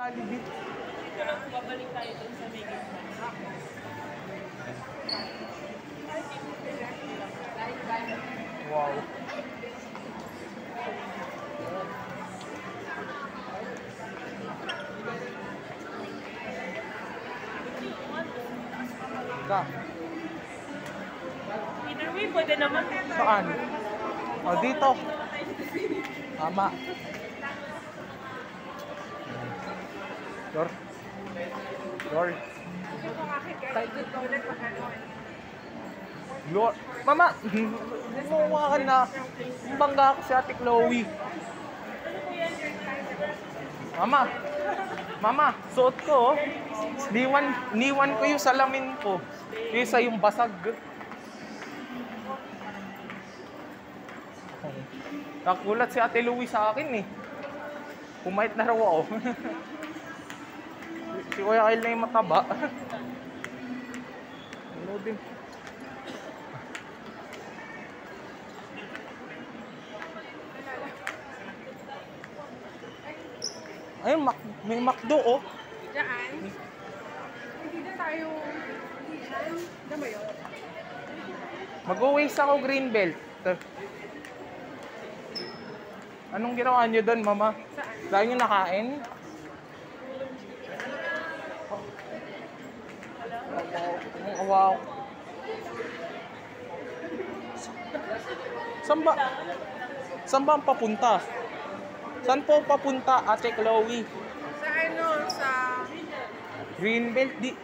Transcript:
Jollibee. Babalik tayo dun sa may. Wow. Ka, Either way, pwede naman. saan? O, dito. Tama. Dor. Dor. Lord. Mama, gumawa ka na. Bangga ako si Ate Chloe. Mama, Mama, suot ko oh. Niwan, niwan ko yung salamin ko. Isa yung basag. Nakulat si Ate Louie sa akin eh. Pumait na raw ako. si Kuya Kyle na yung mataba. ano din? Ayun, Mac may McDo oh. Diyan. Hindi na tayo... Hindi yan. Ano ba yun? Mag-uways ako Greenbelt. Anong ginawa niyo doon, Mama? Saan? Dahil niyo nakain? Wow. Saan ba? Saan ba ang papunta? Saan po papunta, Ate Chloe? Sa ano? Sa... Greenbelt, di,